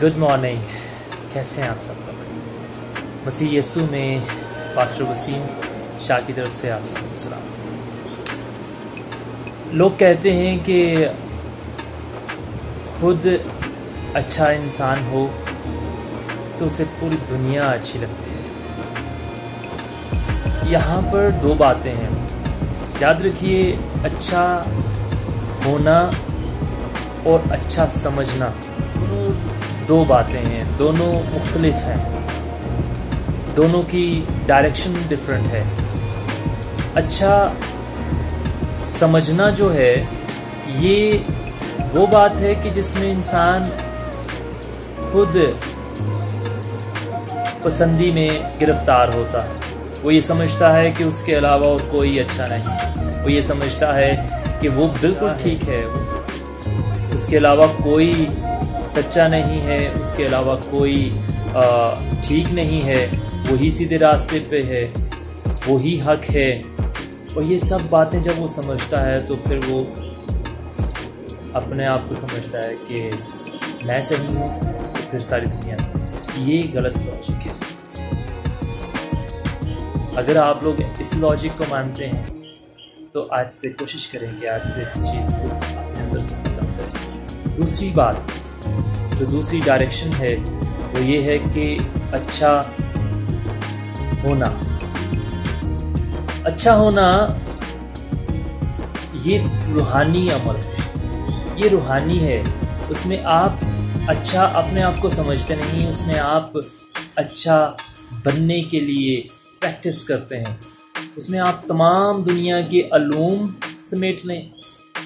Good morning कैसे हैं आप सब लोग? मसीह यसु में पास्टर वसीम, शाह की तरफ़ से आप सबको सलाम। लोग कहते हैं कि खुद अच्छा इंसान हो तो उसे पूरी दुनिया अच्छी लगती है। यहाँ पर दो बातें हैं। याद रखिए अच्छा होना और अच्छा समझना। दो बातें हैं दोनों मुख्तलिफ़ हैं। दोनों की डायरेक्शन डिफरेंट है। अच्छा समझना जो है ये वो बात है कि जिसमें इंसान खुद पसंदी में गिरफ़्तार होता है। वो ये समझता है कि उसके अलावा और कोई अच्छा नहीं। वो ये समझता है कि वो बिल्कुल ठीक है। उसके अलावा कोई सच्चा नहीं है, उसके अलावा कोई ठीक नहीं है, वही सीधे रास्ते पे है, वही हक है। और ये सब बातें जब वो समझता है तो फिर वो अपने आप को समझता है कि मैं सही हूँ तो फिर सारी दुनिया सही ये गलत लॉजिक है। अगर आप लोग इस लॉजिक को मानते हैं तो आज से कोशिश करें कि आज से इस चीज़ को अंदर से दूसरी बात जो दूसरी डायरेक्शन है, वो ये है कि अच्छा होना। अच्छा होना, ये रूहानी अमल है। ये रूहानी है, उसमें आप अच्छा अपने आप को समझते नहीं उसमें आप अच्छा बनने के लिए प्रैक्टिस करते हैं। उसमें आप तमाम दुनिया के अलूम समेट लें,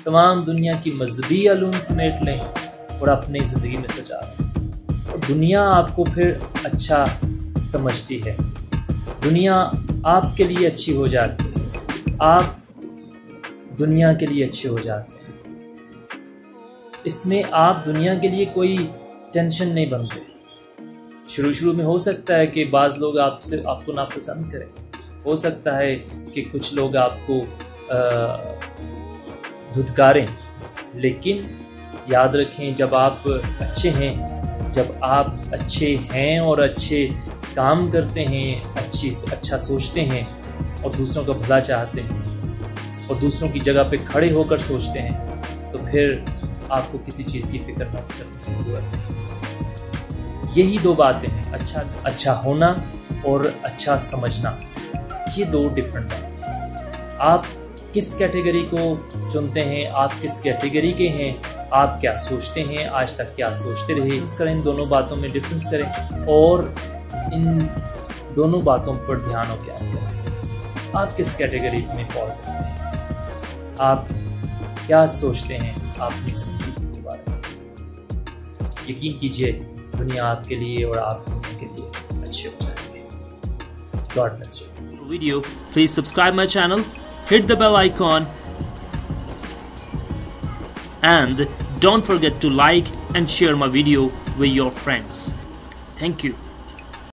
तमाम दुनिया की मजहबी अलूम समेट लें। और अपनी ज़िंदगी में सजा और दुनिया आपको फिर अच्छा समझती है। दुनिया आपके लिए अच्छी हो जाती है। आप दुनिया के लिए अच्छे हो जाते हैं। इसमें आप दुनिया के लिए कोई टेंशन नहीं बनते। शुरू शुरू में हो सकता है कि बाज़ लोग आपसे, आपको नापसंद करें। हो सकता है कि कुछ लोग आपको धुतकारें। लेकिन याद रखें, जब आप अच्छे हैं, जब आप अच्छे हैं और अच्छे काम करते हैं, अच्छी अच्छा सोचते हैं और दूसरों का भला चाहते हैं और दूसरों की जगह पे खड़े होकर सोचते हैं तो फिर आपको किसी चीज़ की फ़िक्र मत करने की ज़रूरत नहीं यही दो बातें हैं अच्छा अच्छा होना और अच्छा समझना। ये दो डिफरेंट हैं। आप किस कैटेगरी को चुनते हैं, आप किस कैटेगरी के हैं आप क्या सोचते हैं, आज तक क्या सोचते रहे? इस करें इन दोनों बातों में डिफरेंस करें और इन दोनों बातों पर ध्यान और क्या करें? आप किस कैटेगरी में फॉल करते हैं? आप क्या सोचते हैं अपनी ज़िंदगी के बारे में? यकीन कीजिए, दुनिया आपके लिए और आप के लिए अच्छे हो जाएँगे। God bless you video, please subscribe my channel, hit the bell icon and don't forget to like and share my video with your friends. Thank you